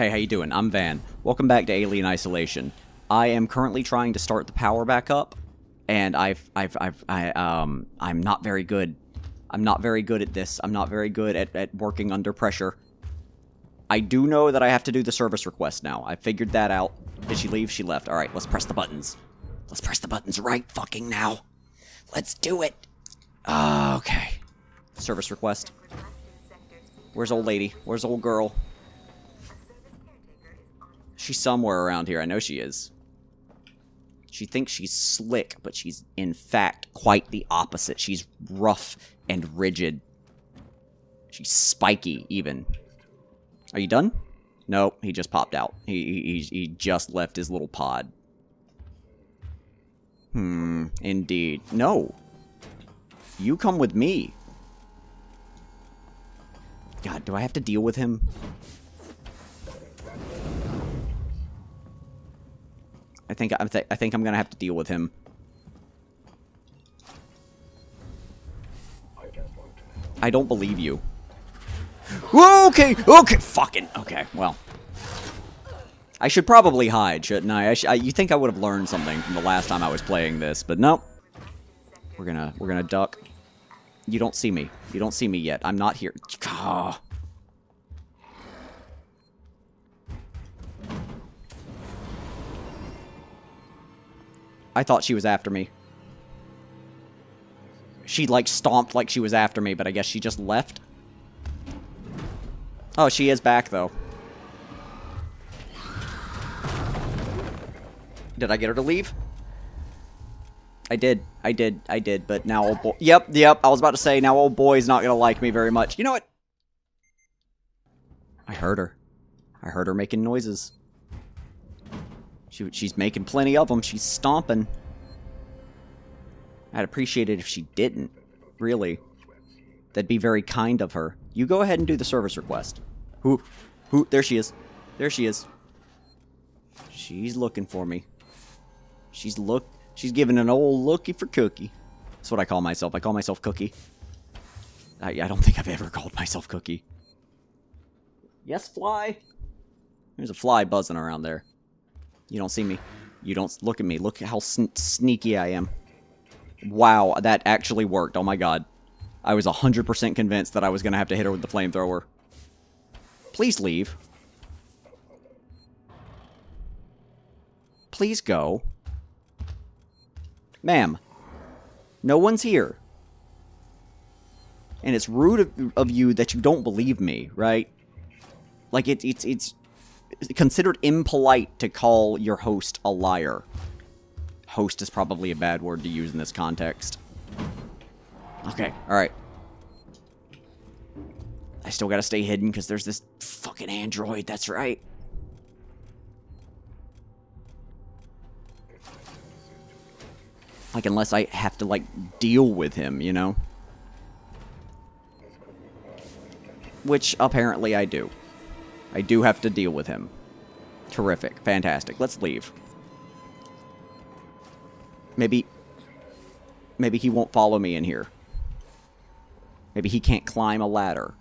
Hey, how you doing? I'm Van. Welcome back to Alien Isolation. I am currently trying to start the power back up, and I've, I've, I've, I, um, I'm not very good. I'm not very good at this. I'm not very good at, at working under pressure. I do know that I have to do the service request now. I figured that out. Did she leave? She left. All right, let's press the buttons. Let's press the buttons right fucking now. Let's do it. Uh, okay. Service request. Where's old lady? Where's old girl? She's somewhere around here. I know she is. She thinks she's slick, but she's in fact quite the opposite. She's rough and rigid. She's spiky, even. Are you done? Nope, he just popped out. He, he, he just left his little pod. Hmm, indeed. No. You come with me. God, do I have to deal with him? I think I, th I think I'm gonna have to deal with him. I don't believe you. Okay, okay, fucking, okay, well. I should probably hide, shouldn't I? I, sh I you think I would have learned something from the last time I was playing this, but nope. We're gonna, we're gonna duck. You don't see me. You don't see me yet. I'm not here. Ah. I thought she was after me. She, like, stomped like she was after me, but I guess she just left. Oh, she is back, though. Did I get her to leave? I did. I did. I did. But now old boy... Yep, yep. I was about to say, now old boy's not going to like me very much. You know what? I heard her. I heard her making noises. She, she's making plenty of them. She's stomping. I'd appreciate it if she didn't. Really. That'd be very kind of her. You go ahead and do the service request. Who? Who? There she is. There she is. She's looking for me. She's look. She's giving an old looky for Cookie. That's what I call myself. I call myself Cookie. I, I don't think I've ever called myself Cookie. Yes, fly. There's a fly buzzing around there. You don't see me. You don't look at me. Look how sn sneaky I am. Wow, that actually worked. Oh my god. I was 100% convinced that I was going to have to hit her with the flamethrower. Please leave. Please go. Ma'am. No one's here. And it's rude of, of, you that you don't believe me, right? Like, it, it's, it's considered impolite to call your host a liar. Host is probably a bad word to use in this context. Okay, alright. I still gotta stay hidden because there's this fucking android, that's right. Like, unless I have to, like, deal with him, you know? Which, apparently, I do. I do have to deal with him. Terrific. Fantastic. Let's leave. Maybe... Maybe he won't follow me in here. Maybe he can't climb a ladder.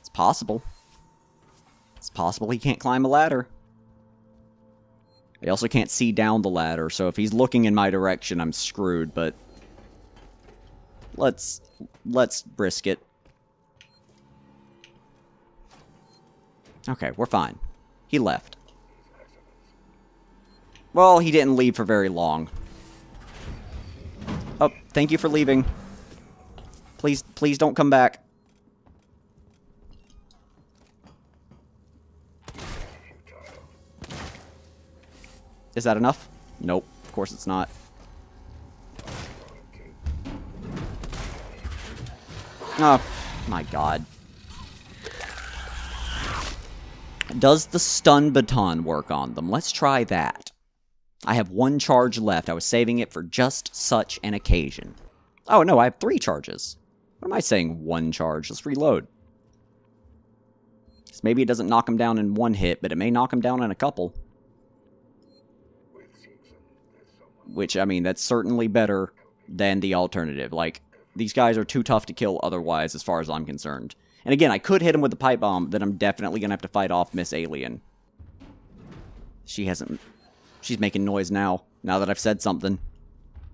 It's possible. It's possible he can't climb a ladder. He also can't see down the ladder, so if he's looking in my direction, I'm screwed, but... Let's... Let's risk it. Okay, we're fine. He left. Well, he didn't leave for very long. Oh, thank you for leaving. Please, please don't come back. Is that enough? Nope, of course it's not. Oh, my god. Does the stun baton work on them? Let's try that. I have one charge left. I was saving it for just such an occasion. Oh, no, I have three charges. What am I saying, one charge? Let's reload. maybe it doesn't knock him down in one hit, but it may knock him down in a couple. Which, I mean, that's certainly better than the alternative. Like, these guys are too tough to kill otherwise, as far as I'm concerned. And again, I could hit him with a pipe bomb, then I'm definitely going to have to fight off Miss Alien. She hasn't... She's making noise now, now that I've said something.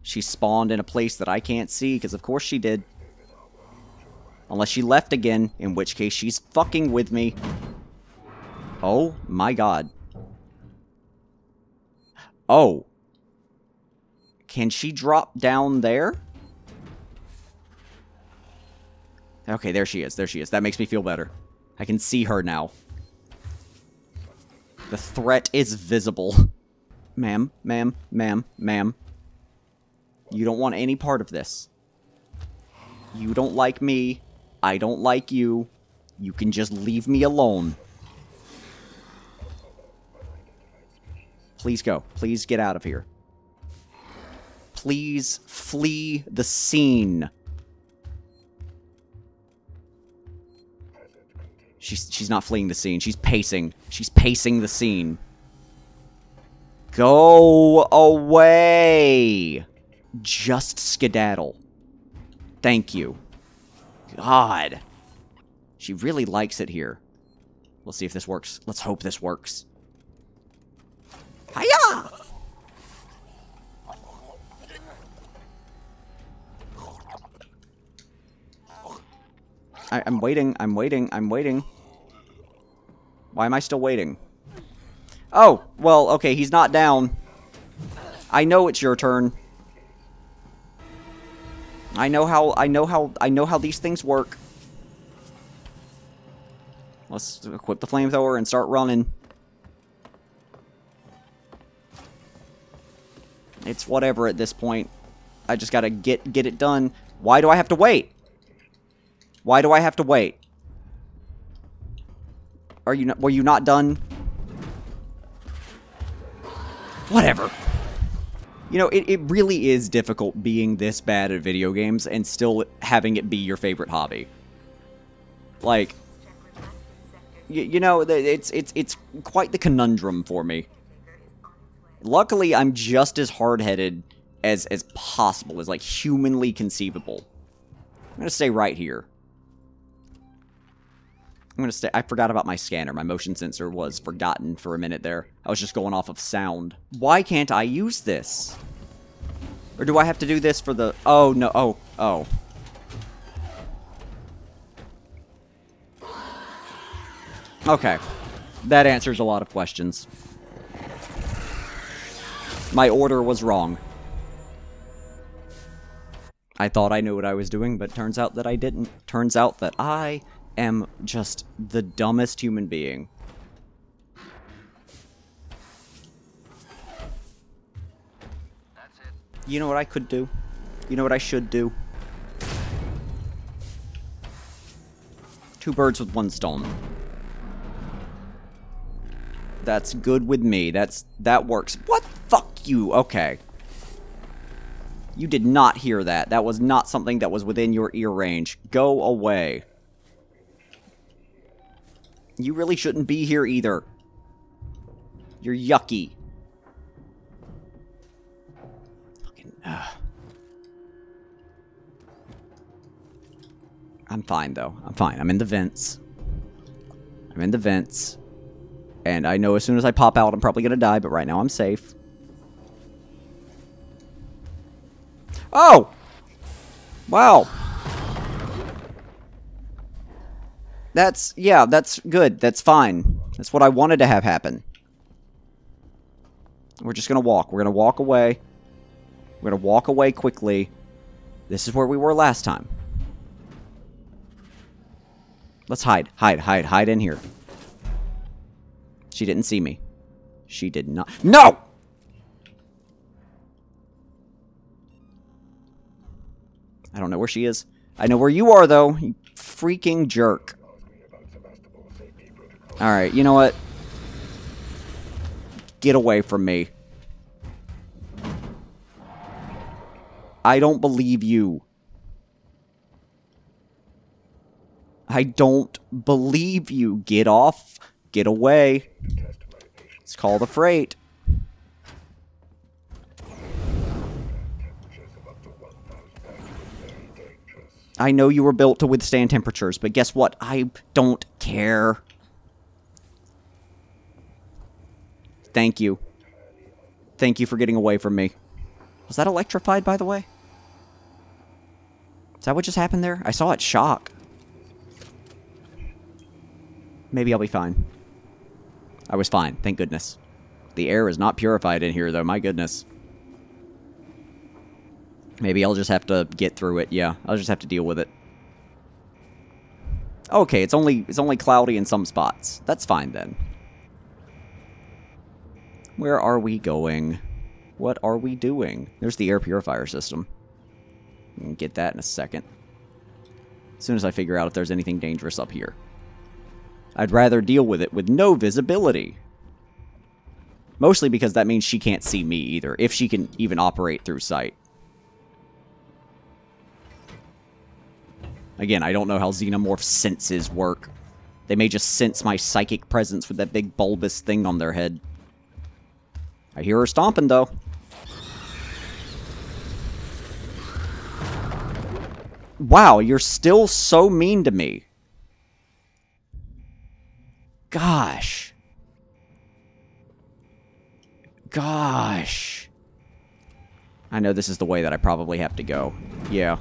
She spawned in a place that I can't see, because of course she did. Unless she left again, in which case she's fucking with me. Oh, my god. Oh. Can she drop down there? Okay, there she is. There she is. That makes me feel better. I can see her now. The threat is visible. Ma'am, ma'am, ma'am, ma'am. You don't want any part of this. You don't like me. I don't like you. You can just leave me alone. Please go. Please get out of here. Please flee the scene. She's she's not fleeing the scene. She's pacing. She's pacing the scene. Go away. Just skedaddle. Thank you. God. She really likes it here. Let's see if this works. Let's hope this works. Hiya! I'm waiting, I'm waiting, I'm waiting. Why am I still waiting? Oh, well, okay, he's not down. I know it's your turn. I know how, I know how, I know how these things work. Let's equip the flamethrower and start running. It's whatever at this point. I just gotta get get it done. Why do I have to wait? Why do I have to wait? Are you not, were you not done? Whatever. You know, it, it really is difficult being this bad at video games and still having it be your favorite hobby. Like, you, you know, it's it's it's quite the conundrum for me. Luckily, I'm just as hard-headed as as possible, as like humanly conceivable. I'm gonna stay right here. I'm gonna stay- I forgot about my scanner. My motion sensor was forgotten for a minute there. I was just going off of sound. Why can't I use this? Or do I have to do this for the- Oh, no. Oh, oh. Okay. That answers a lot of questions. My order was wrong. I thought I knew what I was doing, but turns out that I didn't. Turns out that I am just the dumbest human being. You know what I could do? You know what I should do? Two birds with one stone. That's good with me. That's that works. What? Fuck you. Okay. You did not hear that. That was not something that was within your ear range. Go away. You really shouldn't be here either. You're yucky. Fucking. I'm fine, though. I'm fine. I'm in the vents. I'm in the vents. And I know as soon as I pop out, I'm probably going to die, but right now I'm safe. Oh! Wow. That's, yeah, that's good. That's fine. That's what I wanted to have happen. We're just going to walk. We're going to walk away. We're going to walk away quickly. This is where we were last time. Let's hide. Hide, hide, hide in here. She didn't see me. She did not. No! I don't know where she is. I know where you are, though. You freaking jerk. Alright, you know what? Get away from me. I don't believe you. I don't believe you. Get off. Get away. Let's call the freight. I know you were built to withstand temperatures, but guess what? I don't care. Thank you. Thank you for getting away from me. Was that electrified, by the way? Is that what just happened there? I saw it shock. Maybe I'll be fine. I was fine, thank goodness. The air is not purified in here, though, my goodness. Maybe I'll just have to get through it, yeah. I'll just have to deal with it. Okay, it's only it's only cloudy in some spots. That's fine, then. Where are we going? What are we doing? There's the air purifier system. get that in a second. As soon as I figure out if there's anything dangerous up here. I'd rather deal with it with no visibility. Mostly because that means she can't see me either, if she can even operate through sight. Again, I don't know how xenomorph senses work. They may just sense my psychic presence with that big bulbous thing on their head. I hear her stomping, though. Wow, you're still so mean to me. Gosh. Gosh. I know this is the way that I probably have to go. Yeah.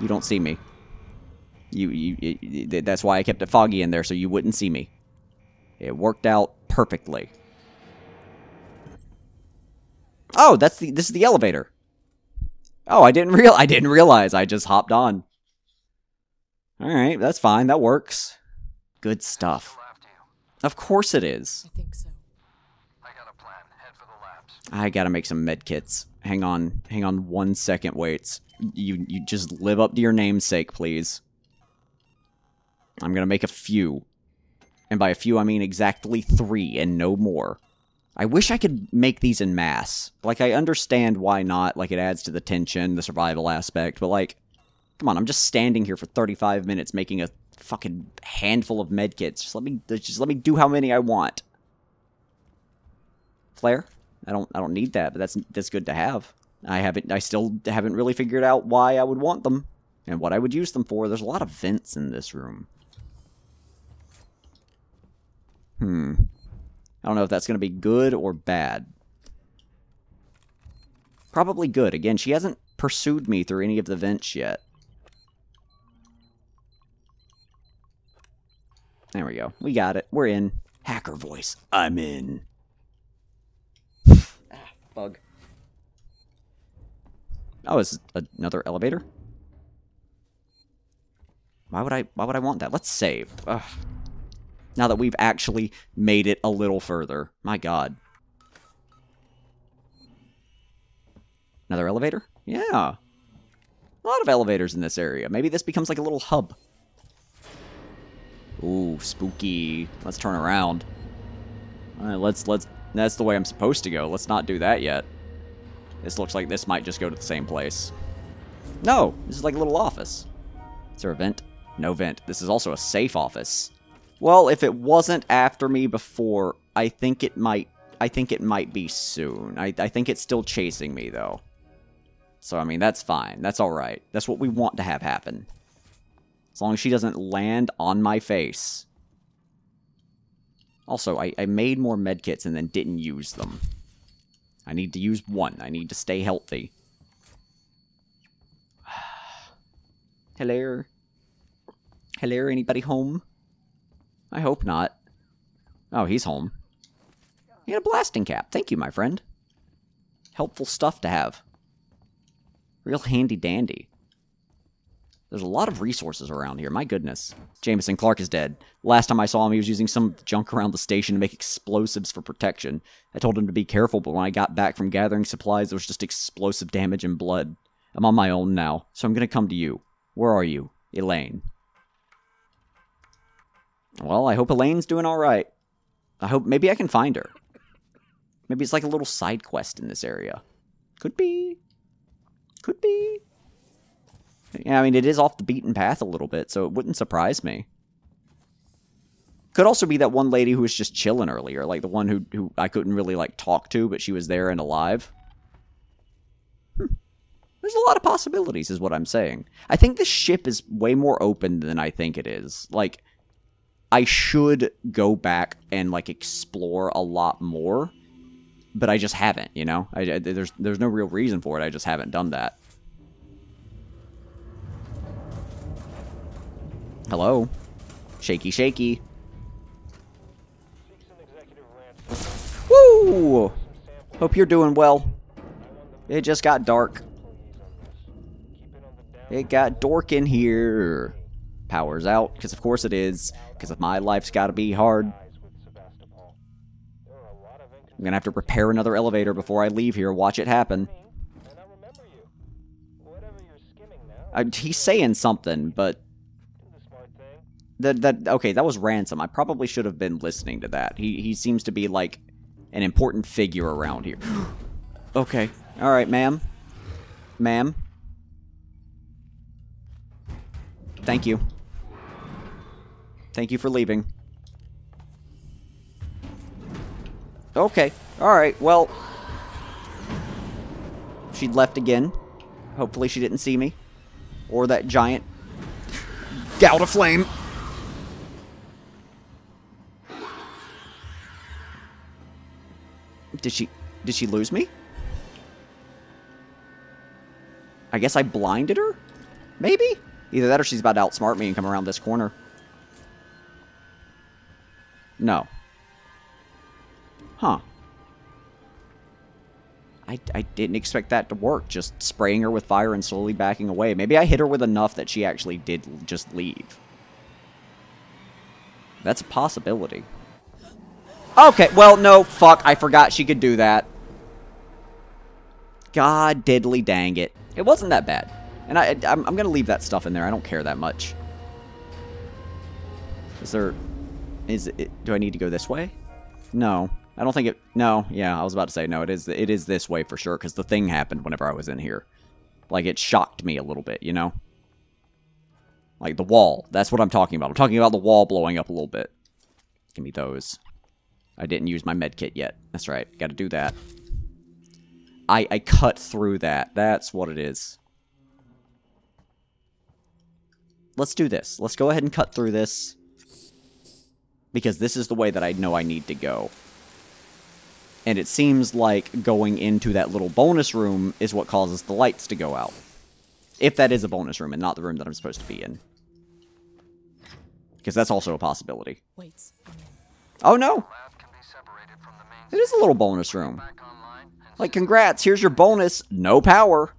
You don't see me. You, you, that's why I kept it foggy in there, so you wouldn't see me. It worked out perfectly. Oh, that's the, this is the elevator. Oh, I didn't real, I didn't realize. I just hopped on. All right, that's fine. That works. Good stuff. Of course it is. I think so. I got a plan. Head for the labs. I gotta make some med kits. Hang on, hang on one second, waits. You you just live up to your namesake, please. I'm gonna make a few. And by a few, I mean exactly three and no more. I wish I could make these in mass. Like, I understand why not. Like, it adds to the tension, the survival aspect, but like, come on, I'm just standing here for 35 minutes making a fucking handful of medkits. Just let me, just let me do how many I want. Flare? I don't, I don't need that, but that's that's good to have. I haven't, I still haven't really figured out why I would want them and what I would use them for. There's a lot of vents in this room. Hmm. I don't know if that's going to be good or bad. Probably good. Again, she hasn't pursued me through any of the vents yet. There we go. We got it. We're in. Hacker voice. I'm in. ah, bug. Oh, is another elevator? Why would I why would I want that? Let's save. Ugh. Now that we've actually made it a little further. My god. Another elevator? Yeah. A lot of elevators in this area. Maybe this becomes like a little hub. Ooh, spooky. Let's turn around. Alright, let's, let's, that's the way I'm supposed to go. Let's not do that yet. This looks like this might just go to the same place. No, this is like a little office. Is there a vent? No vent. This is also a safe office. Well, if it wasn't after me before, I think it might I think it might be soon. I, I think it's still chasing me, though. So, I mean, that's fine. That's alright. That's what we want to have happen. As long as she doesn't land on my face. Also, I, I made more medkits and then didn't use them. I need to use one. I need to stay healthy. Hello? Hello, anybody home? I hope not. Oh, he's home. He had a blasting cap. Thank you, my friend. Helpful stuff to have. Real handy dandy. There's a lot of resources around here, my goodness. Jameson Clark is dead. Last time I saw him, he was using some junk around the station to make explosives for protection. I told him to be careful, but when I got back from gathering supplies, there was just explosive damage and blood. I'm on my own now, so I'm gonna come to you. Where are you? Elaine. Well, I hope Elaine's doing alright. I hope maybe I can find her. Maybe it's like a little side quest in this area. Could be. Could be. Yeah, I mean, it is off the beaten path a little bit, so it wouldn't surprise me. Could also be that one lady who was just chilling earlier, like the one who, who I couldn't really, like, talk to, but she was there and alive. Hmm. There's a lot of possibilities, is what I'm saying. I think this ship is way more open than I think it is. Like, I should go back and like explore a lot more, but I just haven't. You know, I, I, there's there's no real reason for it. I just haven't done that. Hello, shaky, shaky. Woo! Hope you're doing well. It just got dark. It got dork in here. Power's out, because of course it is. Because my life's gotta be hard. I'm gonna have to repair another elevator before I leave here. Watch it happen. I, he's saying something, but that that okay, that was ransom. I probably should have been listening to that. He he seems to be like an important figure around here. okay, all right, ma'am, ma'am. Thank you. Thank you for leaving. Okay. Alright, well... She left again. Hopefully she didn't see me. Or that giant... Gout of flame! Did she... Did she lose me? I guess I blinded her? Maybe? Either that or she's about to outsmart me and come around this corner. No. Huh. I, I didn't expect that to work, just spraying her with fire and slowly backing away. Maybe I hit her with enough that she actually did just leave. That's a possibility. Okay, well, no, fuck, I forgot she could do that. God diddly dang it. It wasn't that bad. And I, I'm, I'm gonna leave that stuff in there. I don't care that much. Is there... Is it... Do I need to go this way? No. I don't think it... No. Yeah, I was about to say, no, it is, it is this way for sure, because the thing happened whenever I was in here. Like, it shocked me a little bit, you know? Like, the wall. That's what I'm talking about. I'm talking about the wall blowing up a little bit. Give me those. I didn't use my med kit yet. That's right. Gotta do that. I, I cut through that. That's what it is. Let's do this. Let's go ahead and cut through this. Because this is the way that I know I need to go. And it seems like going into that little bonus room is what causes the lights to go out. If that is a bonus room and not the room that I'm supposed to be in. Because that's also a possibility. Wait. Oh no! Lab can be separated from the main It is a little bonus room. back online and Like, congrats, here's your bonus. No power.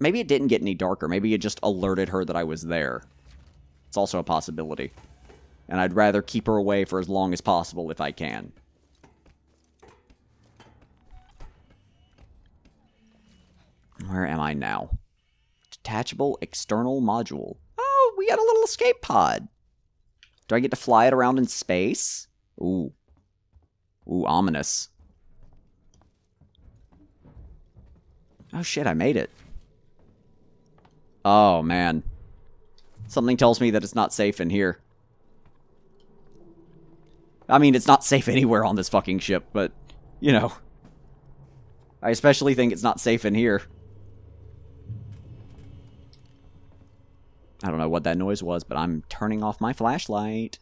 Maybe it didn't get any darker. Maybe it just alerted her that I was there. It's also a possibility. And I'd rather keep her away for as long as possible if I can. Where am I now? Detachable external module. Oh, we got a little escape pod. Do I get to fly it around in space? Ooh. Ooh, ominous. Oh shit, I made it. Oh man. Something tells me that it's not safe in here. I mean, it's not safe anywhere on this fucking ship, but, you know. I especially think it's not safe in here. I don't know what that noise was, but I'm turning off my flashlight.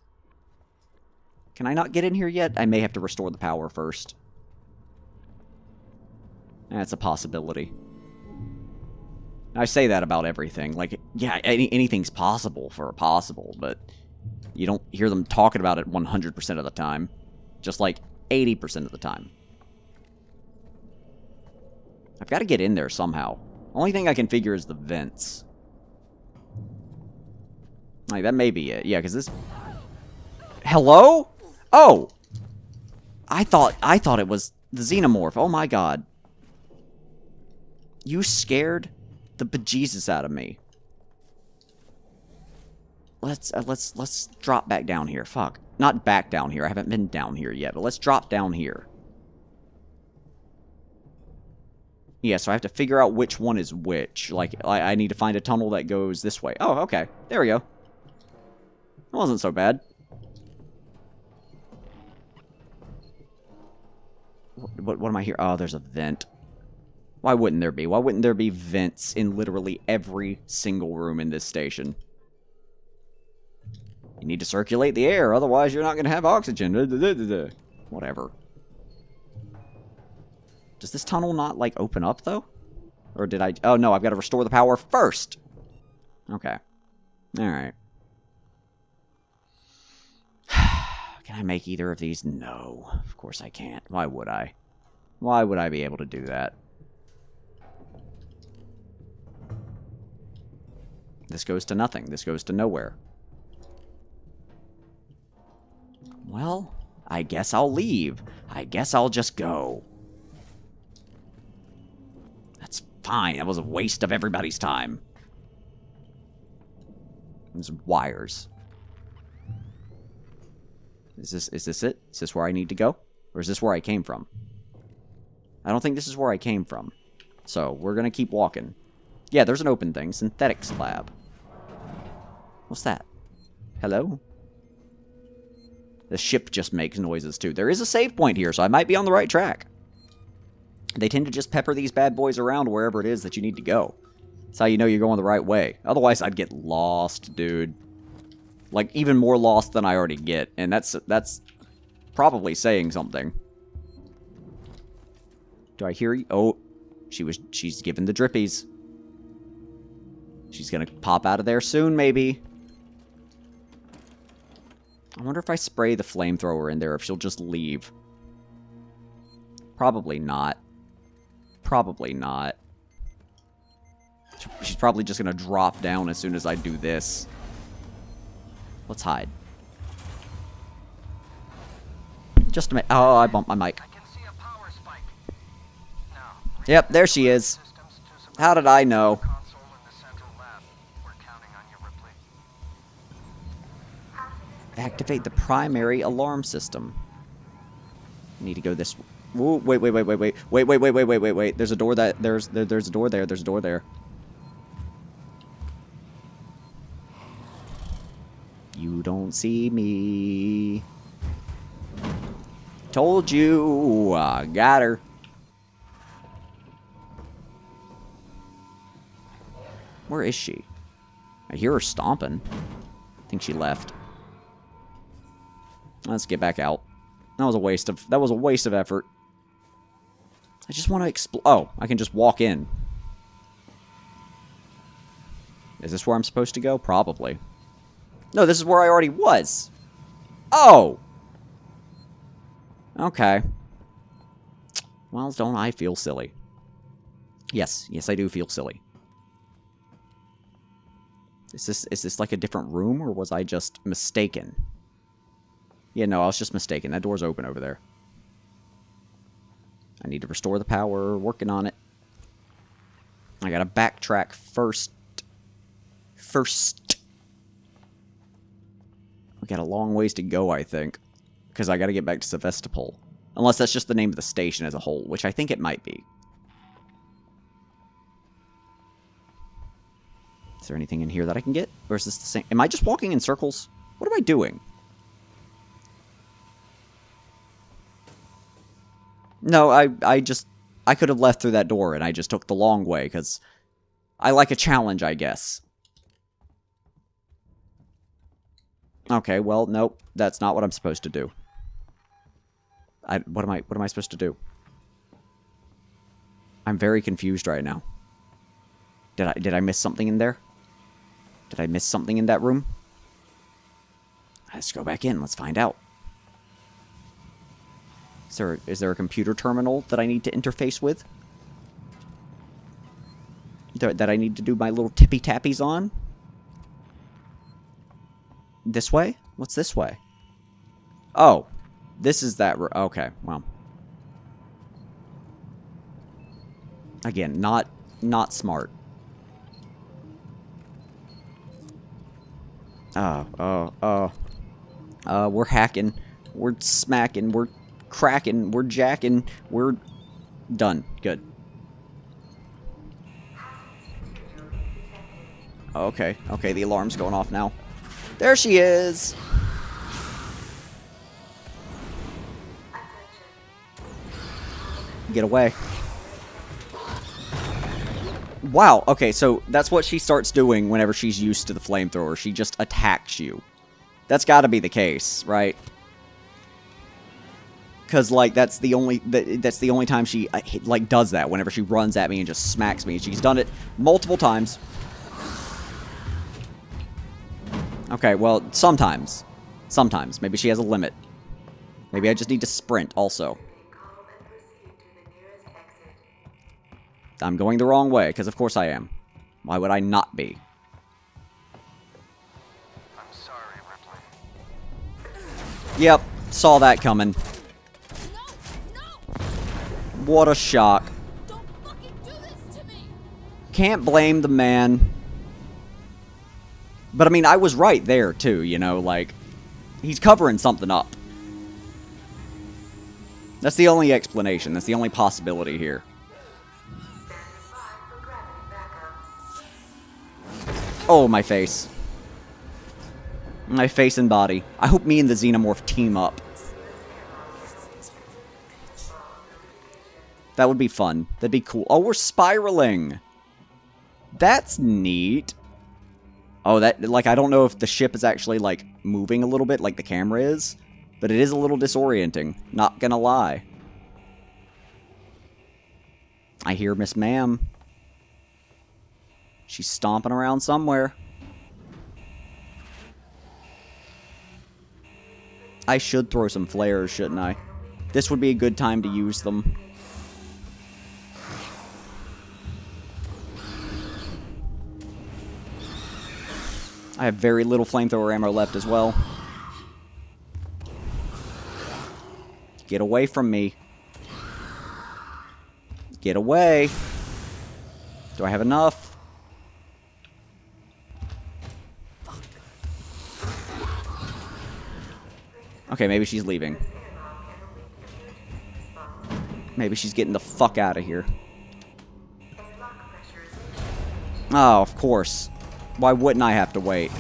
Can I not get in here yet? I may have to restore the power first. That's a possibility. I say that about everything. Like, yeah, any, anything's possible for a possible, but you don't hear them talking about it 100% of the time. Just like 80% of the time. I've got to get in there somehow. Only thing I can figure is the vents. Like, that may be it. Yeah, because this... Hello? Oh! I thought I thought it was the xenomorph. Oh my god. You scared the bejesus out of me. Let's uh, let's let's drop back down here. Fuck. Not back down here. I haven't been down here yet, but let's drop down here. Yeah, so I have to figure out which one is which. Like, I, I need to find a tunnel that goes this way. Oh, okay. There we go. It wasn't so bad. What, what, what am I here? Oh, there's a vent. Why wouldn't there be? Why wouldn't there be vents in literally every single room in this station? You need to circulate the air, otherwise you're not going to have oxygen. Whatever. Does this tunnel not, like, open up, though? Or did I... Oh, no, I've got to restore the power first. Okay. Alright. Can I make either of these? No. Of course I can't. Why would I? Why would I be able to do that? This goes to nothing. This goes to nowhere. Well, I guess I'll leave. I guess I'll just go. That's fine. That was a waste of everybody's time. There's wires. Is this is this it? Is this where I need to go? Or is this where I came from? I don't think this is where I came from. So, we're gonna keep walking. Yeah, there's an open thing. Synthetics slab. What's that? Hello? The ship just makes noises, too. There is a save point here, so I might be on the right track. They tend to just pepper these bad boys around wherever it is that you need to go. That's how you know you're going the right way. Otherwise, I'd get lost, dude. Like, even more lost than I already get. And that's that's probably saying something. Do I hear you? Oh, she was she's given the drippies. She's gonna pop out of there soon, maybe. I wonder if I spray the flamethrower in there, if she'll just leave. Probably not. Probably not. She's probably just going to drop down as soon as I do this. Let's hide. Just a minute. Oh, I bumped my mic. I can see a power spike. Now, Yep, there she is. systems to support How did I know? Activate the primary alarm system. Need to go this. Wait, wait, wait, wait, wait, wait, wait, wait, wait, wait, wait, wait. There's a door that there's there, there's a door there. There's a door there. You don't see me. Told you, I got her. Where is she? I hear her stomping. I think she left. Let's get back out. That was a waste of that was a waste of effort. I just want to explore. Oh, I can just walk in. Is this where I'm supposed to go? Probably. No, this is where I already was. Oh. Okay. Well, don't I feel silly? Yes, yes, I do feel silly. Is this is this like a different room, or was I just mistaken? Yeah, no, I was just mistaken. That door's open over there. I need to restore the power. Working on it. I gotta backtrack first. First. We got a long ways to go, I think. Because I gotta get back to Sevastopol. Unless that's just the name of the station as a whole, which I think it might be. Is there anything in here that I can get? Or is this the same? Am I just walking in circles? What am I doing? No, I I just I could have left through that door and I just took the long way because I like a challenge, I guess. Okay, well, nope, that's not what I'm supposed to do. I what am I what am I supposed to do? I'm very confused right now. Did I did I miss something in there? Did I miss something in that room? Let's go back in. Let's find out. Is there, is there a computer terminal that I need to interface with? That I need to do my little tippy tappies on? This way? What's this way? Oh, this is that. Okay, well. Again, not not smart. Oh, oh, oh. Uh, we're hacking. We're smacking. We're cracking. We're jacking. We're done. Good. Okay, okay, the alarm's going off now. There she is! Get away. Wow, okay, so that's what she starts doing whenever she's used to the flamethrower. She just attacks you. That's gotta be the case, right? Cause like that's the only that, that's the only time she uh, like does that. Whenever she runs at me and just smacks me, she's done it multiple times. Okay, well sometimes, sometimes maybe she has a limit. Maybe I just need to sprint also. I'm going the wrong way, because of course I am. Why would I not be? Yep, saw that coming. What a shock. Can't blame the man. But I mean, I was right there too, you know, like, he's covering something up. That's the only explanation, that's the only possibility here. Oh, my face. My face and body. I hope me and the Xenomorph team up. That would be fun. That'd be cool. Oh, we're spiraling! That's neat. Oh, that, like, I don't know if the ship is actually, like, moving a little bit like the camera is, but it is a little disorienting. Not gonna lie. I hear Miss Ma'am. She's stomping around somewhere. I should throw some flares, shouldn't I? This would be a good time to use them. I have very little flamethrower ammo left as well. Get away from me. Get away. Do I have enough? Okay, maybe she's leaving. Maybe she's getting the fuck out of here. Oh, of course. Why wouldn't I have to wait?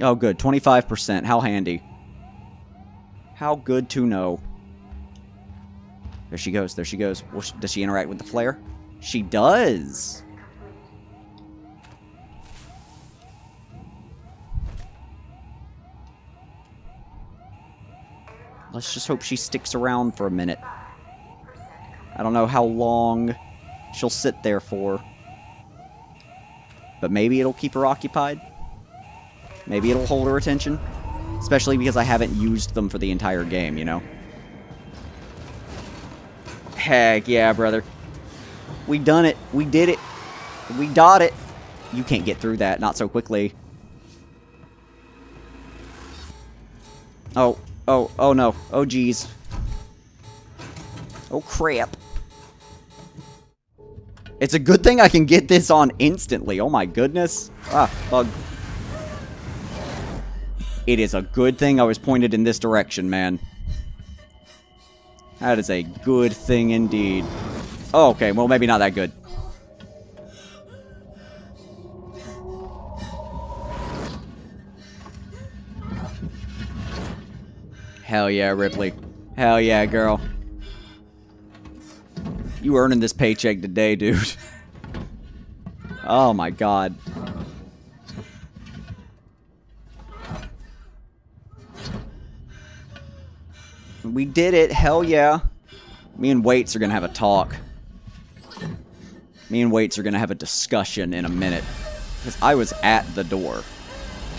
Oh, good. 25%. How handy. How good to know. There she goes. There she goes. Does she interact with the flare? She does. Let's just hope she sticks around for a minute. I don't know how long she'll sit there for. But maybe it'll keep her occupied. Maybe it'll hold her attention. Especially because I haven't used them for the entire game, you know? Heck yeah, brother. We done it. We did it. We dot it. You can't get through that. Not so quickly. Oh. Oh. Oh, no. Oh, jeez. Oh, crap. It's a good thing I can get this on instantly. Oh, my goodness. Ah, bug. It is a good thing I was pointed in this direction, man. That is a good thing indeed. Oh, okay. Well, maybe not that good. Hell yeah, Ripley. Hell yeah, girl. You earning this paycheck today, dude. Oh my god. We did it. Hell yeah. Me and Waits are to have a talk. Me and Waits are to have a discussion in a minute. Because I was at the door.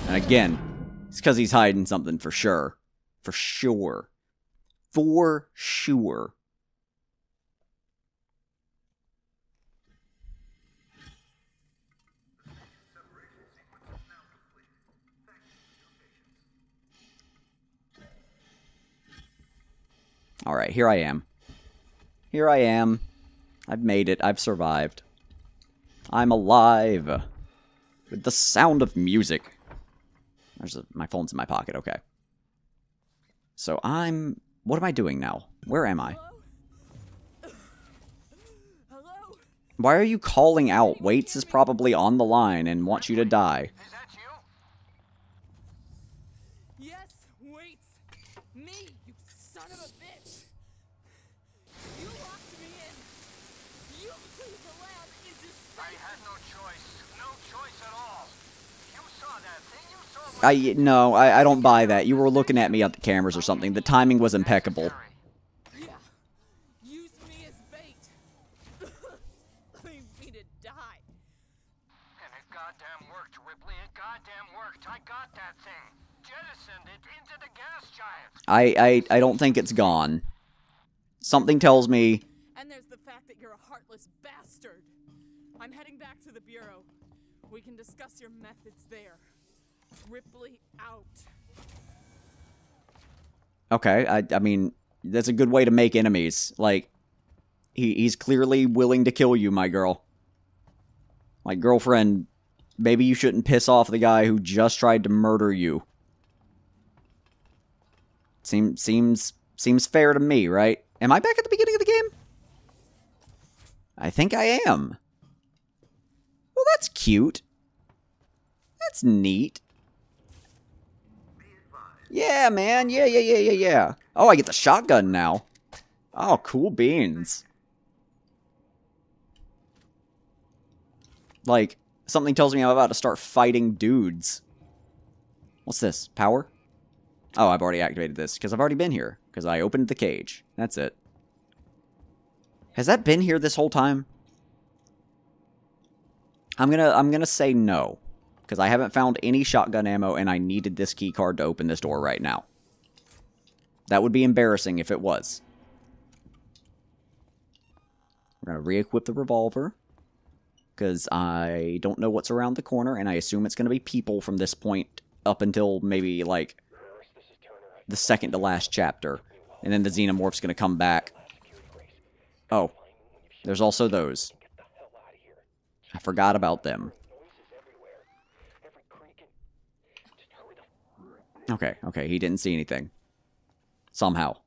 And again, it's because he's hiding something for sure. For sure. For sure. Alright, here I am. Here I am. I've made it. I've survived. I'm alive. With the sound of music. There's a, my phone's in my pocket. Okay. So I'm... What am I doing now? Where am I? Hello? Why are you calling out? Waits is probably on the line and wants you to die. Is that you? Me, you son of a bitch! You locked me in! You threw the lab into I space! had no choice. No choice at all. You saw that thing. You saw what I no, I, I don't buy that. You were looking at me at the cameras or something. The timing was impeccable. Use me as bait. Leave me to die. And it goddamn worked, Ripley. It goddamn worked. I got that thing. Jettisoned it into the gas giant. I, I I don't think it's gone. Something tells me And there's the fact that you're a heartless bastard. I'm heading back to the Bureau. We can discuss your methods there. Ripley out. Okay, I I mean that's a good way to make enemies. Like he he's clearly willing to kill you, my girl. My girlfriend, maybe you shouldn't piss off the guy who just tried to murder you. Seems seems seems fair to me, right? Am I back at the beginning of the game? I think I am. Well, that's cute. That's neat. Yeah, man. Yeah, yeah, yeah, yeah, yeah. Oh, I get the shotgun now. Oh, cool beans. Like, something tells me I'm about to start fighting dudes. What's this? Power? Oh, I've already activated this, because I've already been here. Because I opened the cage. That's it. Has that been here this whole time? I'm gonna I'm gonna say no. Because I haven't found any shotgun ammo and I needed this key card to open this door right now. That would be embarrassing if it was. We're going to re-equip the revolver. Because I don't know what's around the corner, and I assume it's going to be people from this point up until maybe, like, the second to last chapter. And then the xenomorph's going to come back. Oh, there's also those. I forgot about them. Okay, okay, he didn't see anything. Somehow.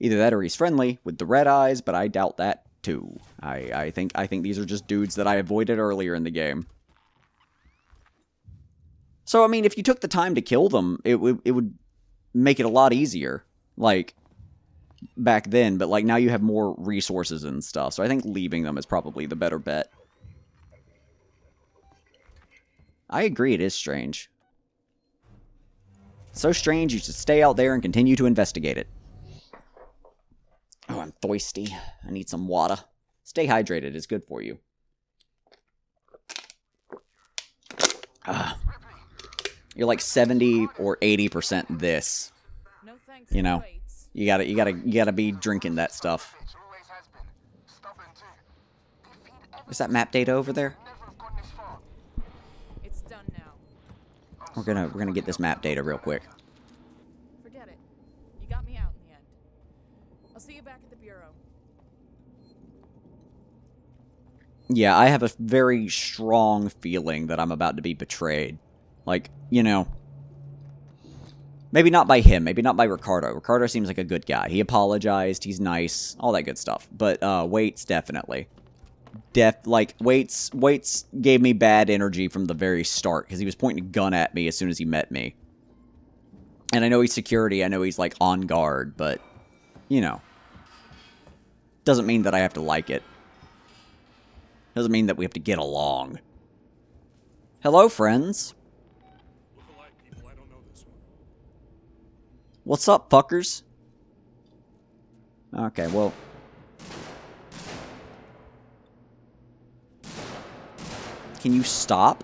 Either that or he's friendly with the red eyes, but I doubt that too. I, I think I think these are just dudes that I avoided earlier in the game. So I mean, if you took the time to kill them, it would it would make it a lot easier. Like back then, but like now you have more resources and stuff. So I think leaving them is probably the better bet. I agree, it is strange. So strange, you should stay out there and continue to investigate it. Oh, I'm thirsty. I need some water. Stay hydrated, it's good for you. Ah. You're like 70 or 80% this. No thanks. You know. weights. You gotta, you gotta, you gotta be drinking that stuff. It always has been. Stubborn too. They feed everything. Is that map data over there? We're gonna, we're gonna get this map data real quick. Forget it. You got me out in the end. I'll see you back at the Bureau. Yeah, I have a very strong feeling that I'm about to be betrayed. Like, you know, maybe not by him, maybe not by Ricardo. Ricardo seems like a good guy. He apologized, he's nice, all that good stuff. But uh Waits definitely. Def like Waits Waits gave me bad energy from the very start because he was pointing a gun at me as soon as he met me. And I know he's security, I know he's like on guard, but you know, doesn't mean that I have to like it. Doesn't mean that we have to get along. Hello, friends. What's up, fuckers? Okay, well. Can you stop?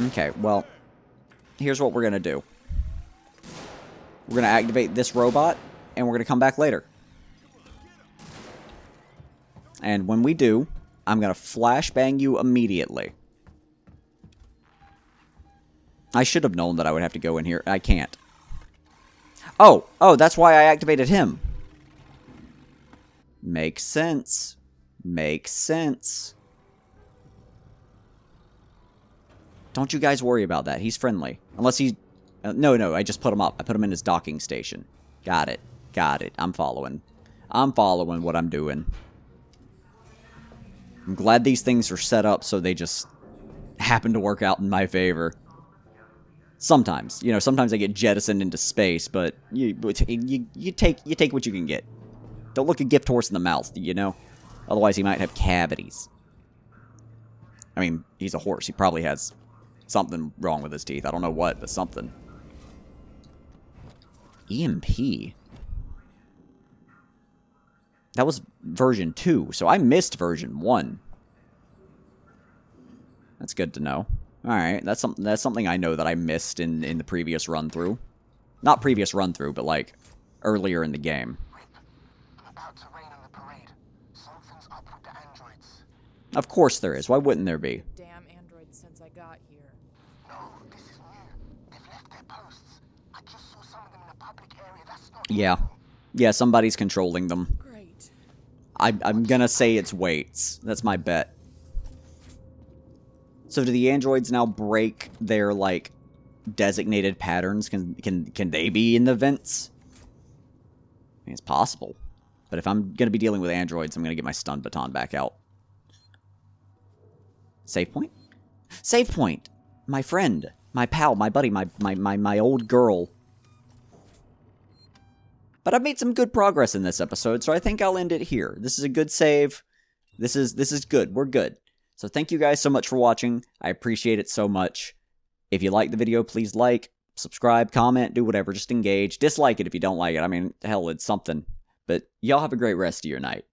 Okay, well. Here's what we're gonna do. We're gonna activate this robot, and we're gonna come back later. And when we do, I'm gonna flashbang you immediately. I should have known that I would have to go in here. I can't. Oh, oh, that's why I activated him. Makes sense. Makes sense. Don't you guys worry about that. He's friendly. Unless he... Uh, no, no, I just put him up. I put him in his docking station. Got it. Got it. I'm following. I'm following what I'm doing. I'm glad these things are set up so they just happen to work out in my favor. Sometimes, you know, sometimes I get jettisoned into space, but you you you take you take what you can get. Don't look a gift horse in the mouth, you know. Otherwise, he might have cavities. I mean, he's a horse. He probably has something wrong with his teeth. I don't know what, but something. EMP. That was version 2, so I missed version 1. That's good to know. Alright, that's something that's something I know that I missed in, in the previous run through. Not previous run through, but like earlier in the game. Rip, I'm about to rain on the parade. Something's up with the androids. Of course there is. Why wouldn't there be? Damn androids since I got here. No, this is new. They've left their posts. I just saw some of them in a public area. That's not Yeah. Yeah, somebody's controlling them. Great. I, I'm gonna say it's Waits. That's my bet. So do the androids now break their like designated patterns? Can can can they be in the vents? I mean, it's possible. But if I'm gonna be dealing with androids, I'm gonna get my stun baton back out. Save point? Save point! My friend, my pal, my buddy, my my my, my old girl. But I've made some good progress in this episode, so I think I'll end it here. This is a good save. This is this is good. We're good. So thank you guys so much for watching. I appreciate it so much. If you like the video, please like, subscribe, comment, do whatever. Just engage. Dislike it if you don't like it. I mean, hell, it's something. But y'all have a great rest of your night.